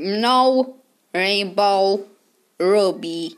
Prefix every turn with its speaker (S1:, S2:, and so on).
S1: no rainbow ruby.